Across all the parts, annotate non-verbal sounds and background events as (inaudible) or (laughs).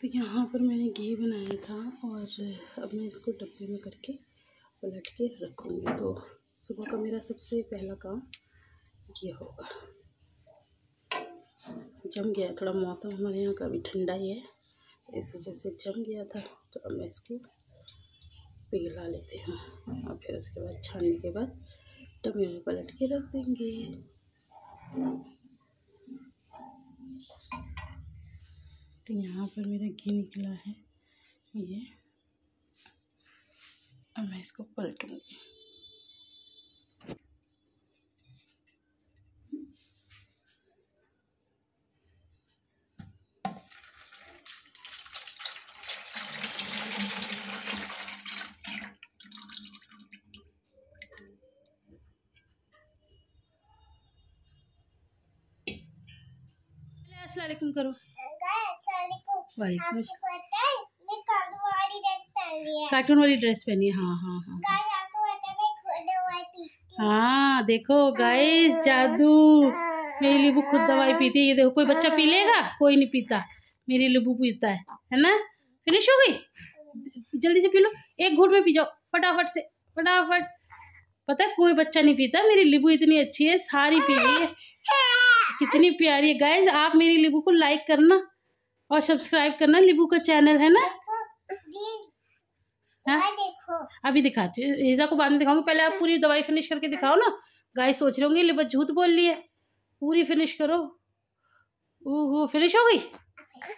तो यहाँ पर मैंने घी बनाया था और अब मैं इसको डब्बे में करके पलट के रखूँगी। तो सुबह का मेरा सबसे पहला काम ये होगा। जम गया, थोड़ा मौसम हमारे यहाँ का अभी ठंडा ही है, इस वजह से जम गया था। तो अब मैं इसको पिघला लेती हूँ और फिर उसके बाद छानने के बाद डब्बे में पलट के रख देंगे। तो यहाँ पर मेरा घी निकला है। ये। अब मैं इसको पलटूँगी। अस्सलाम करो। वालेकुम कार्टून वाली ड्रेस पहनी हाँ हाँ हाँ हाँ। देखो गाइस जादू। मेरी लीबू खुद दवाई पीती है ये देखो कोई बच्चा पी लेगा कोई नहीं पीता। मेरी लीबू पीता है है ना? फिनिश हो गई? जल्दी से पी लो। एक घूट में पी जाओ फटाफट से फटाफट। पता है कोई बच्चा नहीं पीता। मेरी लीबू इतनी अच्छी है सारी पी रही है। कितनी प्यारी है। गाइज़ आप मेरी लीबू को लाइक करना। और सब्सक्राइब करना लिबू का चैनल है ना? हाँ? देखो। अभी दिखाती हूँ ईजा को बाद में दिखाऊँगी। पहले आप पूरी दवाई फिनिश करके दिखाओ ना। गाय सोच रहे होंगे लिबा झूठ बोल लिए पूरी फिनिश करो। ओहो फिनिश हो गई?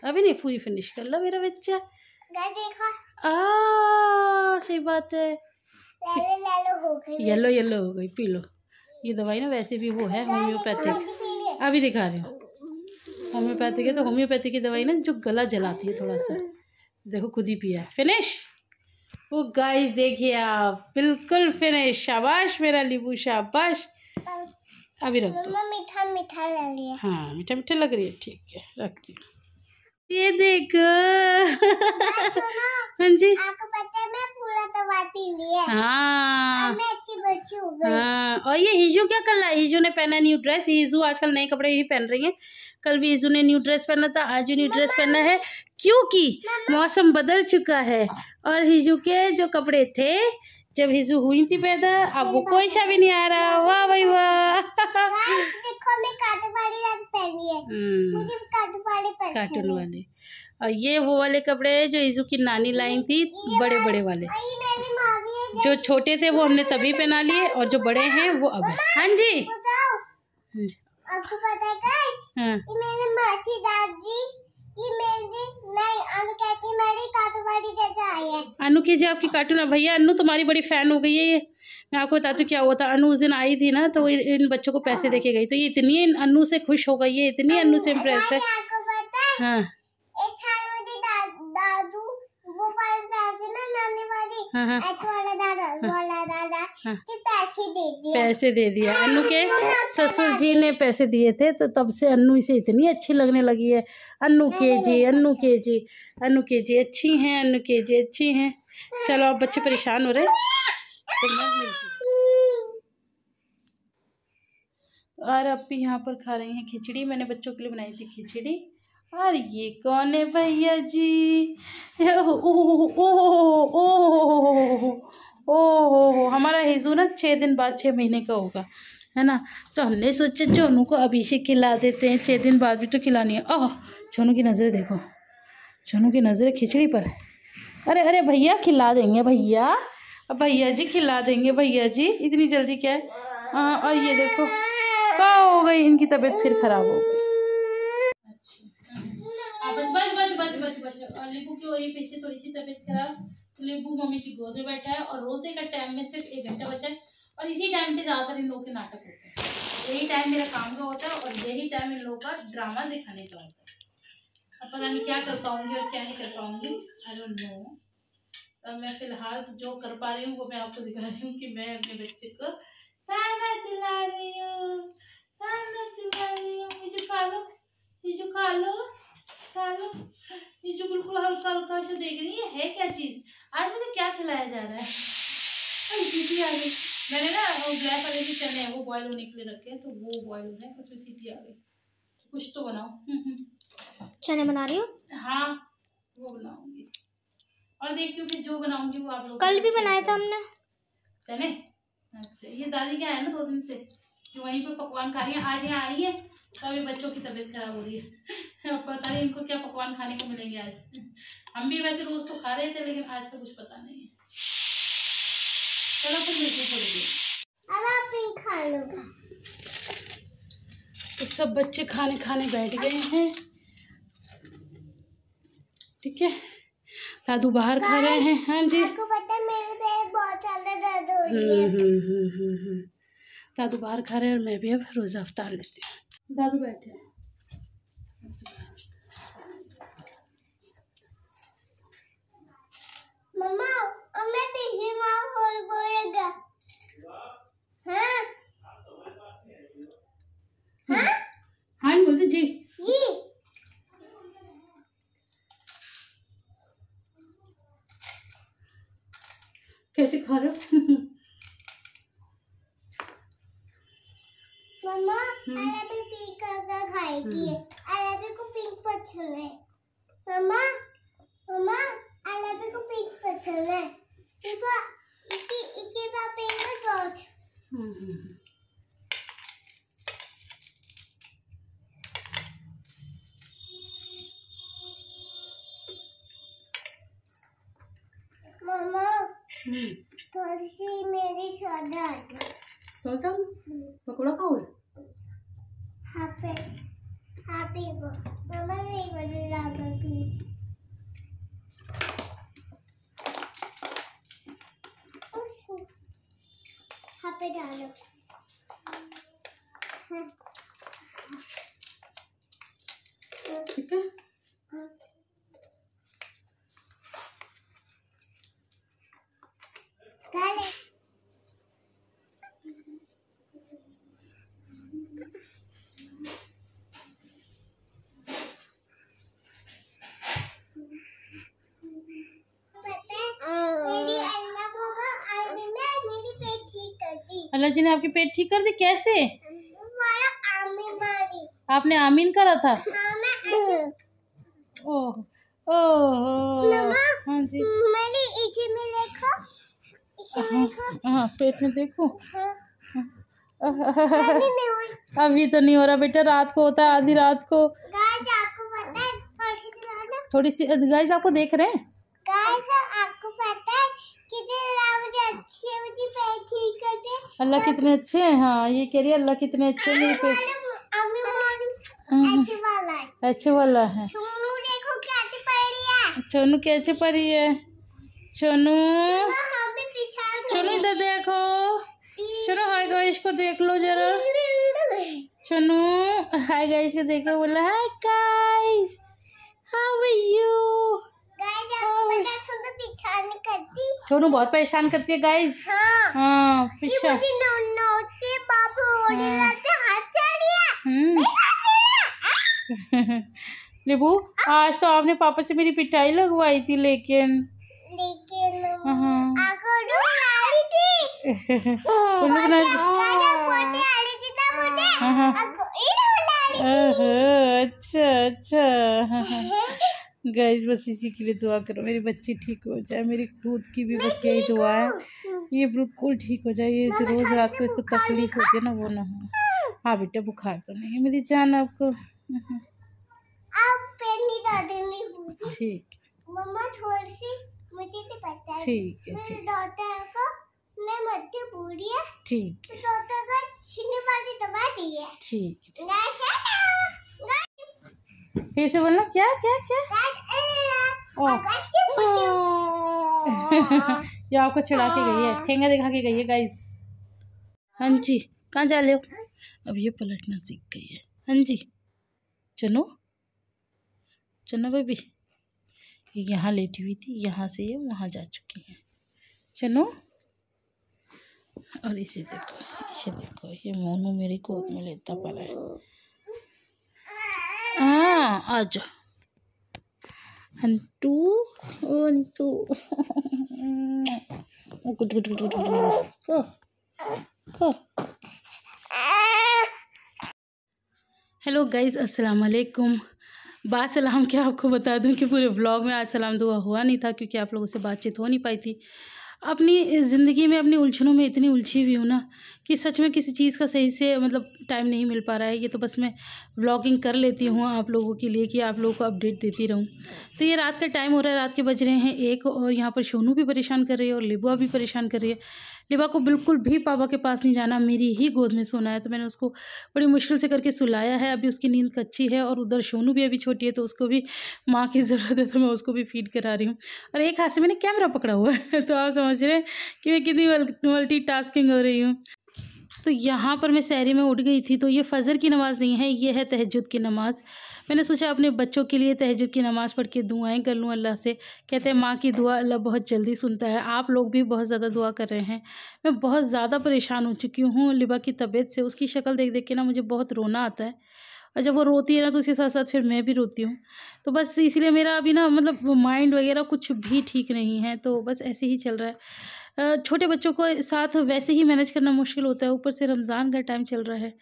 अभी नहीं पूरी फिनिश कर लो मेरा बच्चा। देखो। आ सही बात है। हो येलो येलो हो गई पी लो। ये दवाई ना वैसे भी वो है होम्योपैथिक अभी दिखा रही हूँ। होम्योपैथिक है तो होम्योपैथी की दवाई ना जो गला जलाती है थोड़ा सा। देखो खुद ही पिया फिनिश वो गाइस देखिए आप। बिल्कुल फिनिश शाबाश मेरा लीबू शाबाश। अभी रख दो। मम्मा मीठा मीठा लग रही है हाँ मीठा मीठा लग रही है। ठीक है रखती हूँ ये देखो। हाँ जी। आपको पता है मैं पूरा दवा पी लिया हाँ। मैं अच्छी बच्ची हो गई। हाँ और ये हिजू क्या कर रहा है? हिजू ने पहना न्यू ड्रेस हिजू आजकल नए कपड़े ही पहन रही है। कल भी हिजू ने न्यू ड्रेस पहना था आज भी न्यू ड्रेस पहना है क्योंकि मौसम बदल चुका है। और हिजू के जो कपड़े थे जब हिजू हुई थी पैदा अब वो कोई सा भी नहीं आ रहा। वाह भाई वाह। देखो मैं काटू वाली रंग पहनी है। हम्म, मुझे काटू वाली कार्टून वाले। और ये वो वाले कपड़े हैं जो हिजू की नानी लाई थी बड़े बड़े वाले। जो छोटे थे वो हमने तभी पहना लिए और जो बड़े हैं वो अब हाँ जी, आपको पता है हाँ ये मेरे मासी दादी ये मेरी नहीं अनु कहती मेरी काटू वाली जगह आई है। अनु की जी आपकी कार्टून है भैया अनु तुम्हारी बड़ी फ़ैन हो गई है ये। मैं आपको बताती हूँ क्या हुआ था। अनु उस दिन आई थी ना तो इन बच्चों को पैसे देके गई। तो ये इतनी अनु से खुश हो गई है इतनी अनु से इम्प्रेस है। आपको पता है हाँ। दादू वो ना नानी वाली हाँ हाँ। हाँ। पैसे दे दिए पैसे दे दिया अनु के ससुर जी ने पैसे दिए थे तो तब से अनु इसे इतनी अच्छी लगने लगी है अनु के जी अनु के जी अनु के जी अच्छी हैं अनु के जी अच्छी हैं चलो अब बच्चे परेशान हो रहे तो मैं मिलती और अब भी यहाँ पर खा रही हैं खिचड़ी मैंने बच्चों के लिए बनाई थी खिचड़ी और ये कौन है भैया जी ओ ओ ओ ओ ओ हो हो हमारा हिजू ना छः दिन बाद छः महीने का होगा है ना? तो हमने सोचा जोनू को अभी से खिला देते हैं छः दिन बाद भी तो खिलानी है। ओह जोनू की नज़रें देखो जोनू की नज़रें खिचड़ी पर अरे अरे भैया खिला देंगे भैया। अब भैया जी खिला देंगे भैया जी। इतनी जल्दी क्या है? हाँ और ये देखो क्या हो गई? इनकी तबीयत फिर खराब हो गई। हाँ, बस बस बस बस बस बस। और लिपू की हो रही पीछे थोड़ी सी तबीयत खराब? लिपू मम्मी की गोद में बैठा है और रोज़े का टाइम में सिर्फ़ एक घंटा बचा है। और इसी टाइम पे ज़्यादातर इन लोगों के नाटक होते हैं। यही टाइम मेरा काम का होता है और यही टाइम इन लोगों का ड्रामा दिखाने का होता है। अब पता नहीं क्या कर पाऊँगी और क्या नहीं कर पाऊँगी। आई डोंट नो अब मैं फ़िलहाल जो कर पा रही हूँ, वो मैं आपको दिखा रही हूँ कि मैं अपने बच्चे को खाना दिला रही हूँ। खाना दिला रही हूँ। मुझे खा लो मुझे खा लो खा लो। ये जो बिल्कुल हल्का हल्का सा देख रही है क्या चीज़? खिलाया जा रहा है। सीटी आ गई। मैंने ना वो ब्लैक वाले जो चने हैं वो बॉयल होने के लिए रखे हैं तो वो बॉयल हो रहे हैं उसमें सीटी आ गई। कुछ तो बनाओ। हम्म, हम्म। चने बना रही हूँ? हाँ वो बनाऊँगी। और देखती हूँ जो बनाऊँगी वो आप लोग कल भी बनाया था हमने। चने? अच्छा ये दादी क्या है ना दो दिन से। कि वहीं पे पकवान खा रही है। आज यहाँ आई है तो अभी बच्चों की तबीयत खराब हो रही है। (laughs) पता नहीं इनको क्या पकवान खाने को मिलेंगे आज। हम भी वैसे रोज तो खा रहे थे लेकिन आज का कुछ पता नहीं है। चलो फिर मिलते थोड़ी देर अब आप खा लो तो सब बच्चे खाने खाने बैठ गए हैं। ठीक है? दादू बाहर खा रहे हैं। हाँ जी। आपको पता है मेरे पेट बहुत ज़्यादा दर्द हो रही है। हम्म, हम्म, हम्म। दादू बाहर खा रहे हैं और मैं भी अब रोजा अफ्तार लेती हूँ। दादू बैठे हैं। मम्मा मैं पीछे माँ बोल बोलेगा हाँ? हाँ? हाँ बोलते जी। जी। कैसे खा रहे हो? (laughs) मम्मा। अरबी पिंक कलर खाएगी अरबी को पिंक पसंद है। मम्मा मम्मा। अरबी को पिंक पसंद है। जॉर्ज हम्म, हम्म, हम्म। हम्म। थोड़ी सी मेरी सोडा सोचता पकौड़ा खाओगे हैप्पी हैप्पी को मम्मा नहीं बजे लाकर प्लीज़ हैप्पी डालो हाँ, ठीक है हाँ। डाले पता है मेरी अल्लाह को आज मैं मेरी पेट ठीक कर दी अल्लाह जी ने आपकी पेट ठीक कर दी? कैसे? आपने आमीन करा था? हाँ ओह ओह। हाँ जी। मेरी इसी में देखो इसी में देखो हाँ पेट में देखो। हाँ। अभी तो नहीं हो रहा बेटा रात को होता है आधी रात को। गाइस आपको पता है थोड़ी सी ना? थोड़ी सी गाइस आपको देख रहे हैं गाइस आपको पता है कितने मुझे अच्छी मुझे पेट ठीक करते अल्लाह कितने अच्छे हैं। हाँ ये कह रही है अल्लाह कितने अच्छे हैं। मेरे हम्म, अच्छी वाला है। अच्छे वाला है। देखो कैसे पड़ है। चोनू कैसे परी है? चोनू चोनू इधर देखो। चलो हाय गाइस को देख लो जरा। चोनू हाय गाइस को देखो बोला hi guys how are you guys आपको पता है सुनो बहुत परेशान करती है गाइस हाँ। हाँ ये पिछा मुझे नौ नौते बाबू ओढ़े हाँ। हम्म। (laughs) निबू आज तो आपने पापा से मेरी पिटाई लगवाई थी लेकिन। लेकिन (laughs) हाँ। हाँ, अच्छा अच्छा। (laughs) गाइस बस इसी के लिए दुआ करो मेरी बच्ची ठीक हो जाए मेरी खुद की भी बस यही दुआ है। ये बिल्कुल ठीक हो जाए ये जो रोज रात को इसको तकलीफ़ होती है ना वो ना हो। हाँ बेटा बुखार तो नहीं है मेरी जान आपको। ठीक मम्मा थोड़ी सी मुझे तो पता है। ठीक है मेरे ठीक। डॉक्टर को मैं मध्य पूरी है। ठीक तो डॉक्टर का छीने वाली दवा दी है। ठीक ठीक। फिर से बोलना क्या क्या क्या? (laughs) ये आपको चिढ़ा के गई है ठेंगा दिखा के गई है गाइस हाँ जी कहाँ जा रहे हो? अब ये पलटना सीख गई है। हाँ जी चलो चलो बेबी ये यहाँ लेटी हुई थी यहाँ से ये वहाँ जा चुकी है। चलो और इसे देखो इसे देखो ये मोनू मेरी गोद में लेता पड़ा है। हाँ आ को हेलो गाइस अस्सलाम वालेकुम। सलाम क्या आपको बता दूँ कि पूरे व्लॉग में आज सलाम दुआ हुआ नहीं था क्योंकि आप लोगों से बातचीत हो नहीं पाई थी। अपनी ज़िंदगी में, अपनी उलझनों में इतनी उलझी हुई हूँ ना कि सच में किसी चीज़ का सही से मतलब टाइम नहीं मिल पा रहा है। ये तो बस मैं व्लॉगिंग कर लेती हूँ आप लोगों के लिए कि आप लोगों को अपडेट देती रहूँ। तो ये रात का टाइम हो रहा है, रात के बज रहे हैं एक और यहाँ पर सोनू भी परेशान कर रही है और लिबुआ भी परेशान कर रही है। लिबा को बिल्कुल भी पापा के पास नहीं जाना, मेरी ही गोद में सोना है। तो मैंने उसको बड़ी मुश्किल से करके सुलाया है। अभी उसकी नींद कच्ची है और उधर सोनू भी अभी छोटी है तो उसको भी माँ की ज़रूरत है तो मैं उसको भी फ़ीड करा रही हूँ। और एक हाथ से मैंने कैमरा पकड़ा हुआ है तो आप समझ रहे हैं कि मैं कितनी मल्टी टास्किंग हो रही हूँ। तो यहाँ पर मैं शहरी में उठ गई थी तो ये फ़जर की नमाज़ नहीं है, ये है तहजद की नमाज़। मैंने सोचा अपने बच्चों के लिए तहजद की नमाज़ पढ़ के दुआएँ कर लूँ अल्लाह से। कहते हैं, माँ की दुआ अल्लाह बहुत जल्दी सुनता है। आप लोग भी बहुत ज़्यादा दुआ कर रहे हैं। मैं बहुत ज़्यादा परेशान हो चुकी हूँ लिबा की तबीयत से। उसकी शक्ल देख देख के ना मुझे बहुत रोना आता है। और जब वो रोती है ना तो उसके साथ साथ फिर मैं भी रोती हूँ। तो बस इसीलिए मेरा अभी ना मतलब माइंड वगैरह कुछ भी ठीक नहीं है। तो बस ऐसे ही चल रहा है। छोटे बच्चों को साथ वैसे ही मैनेज करना मुश्किल होता है। ऊपर से रमज़ान का टाइम चल रहा है।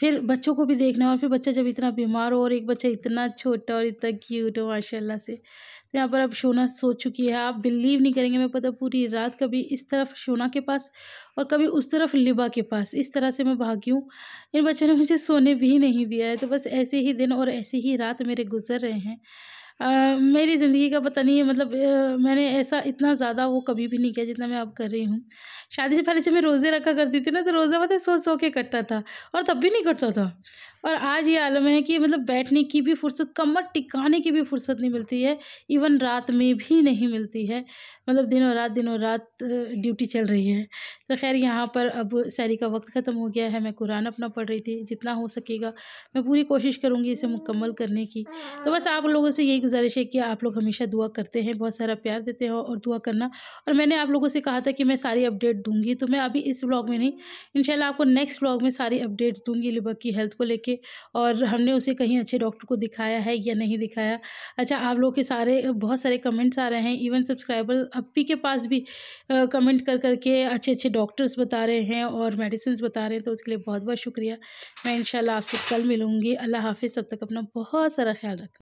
फिर बच्चों को भी देखना और फिर बच्चा जब इतना बीमार हो और एक बच्चा इतना छोटा और इतना क्यूट हो, माशाल्लाह से। तो यहाँ पर अब शोना सो चुकी है। आप बिलीव नहीं करेंगे, मैं पता पूरी रात कभी इस तरफ़ शोना के पास और कभी उस तरफ़ लिबा के पास। इस तरह से मैं भागी हूँ। इन बच्चों ने मुझे सोने भी नहीं दिया है। तो बस ऐसे ही दिन और ऐसे ही रात मेरे गुजर रहे हैं। आ, मेरी ज़िंदगी का पता नहीं है मतलब आ, मैंने ऐसा इतना ज़्यादा वो कभी भी नहीं किया जितना मैं अब कर रही हूँ। शादी से पहले जब मैं रोज़े रखा करती थी ना तो रोज़ा पता सो सो के कटता था और तब भी नहीं कटता था। और आज ये आलम है कि मतलब बैठने की भी फुर्सत कमर टिकाने की भी फुर्सत नहीं मिलती है। इवन रात में भी नहीं मिलती है। मतलब दिनों रात दिनों रात ड्यूटी चल रही है। तो खैर यहाँ पर अब सैरी का वक्त ख़त्म हो गया है। मैं कुरान अपना पढ़ रही थी। जितना हो सकेगा, मैं पूरी कोशिश करूँगी इसे मुकम्मल करने की। तो बस आप लोगों से यही गुजारिश है कि आप लोग हमेशा दुआ करते हैं। बहुत सारा प्यार देते हैं और दुआ करना। और मैंने आप लोगों से कहा था कि मैं सारी अपडेट दूँगी। तो मैं अभी इस ब्लॉग में नहीं इन आपको नेक्स्ट ब्लॉग में सारी अपडेट्स दूँगी लिबक की हेल्थ को और हमने उसे कहीं अच्छे डॉक्टर को दिखाया है या नहीं दिखाया। अच्छा आप लोग के सारे, बहुत सारे कमेंट्स आ रहे हैं इवन सब्सक्राइबर अपी के पास भी कमेंट कर, करके अच्छे अच्छे डॉक्टर्स बता रहे हैं और मेडिसिन बता रहे हैं तो उसके लिए बहुत बहुत शुक्रिया। मैं इन आपसे कल मिलूँगी। अल्लाह हाफिज़, तब तक अपना बहुत सारा ख्याल रखना।